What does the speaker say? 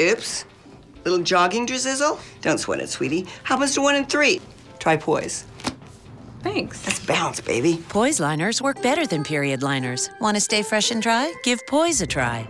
Oops. Little jogging drizzle? Don't sweat it, sweetie. Happens to one in three. Try poise. Thanks. That's bounce, baby. Poise liners work better than period liners. Want to stay fresh and dry? Give Poise a try.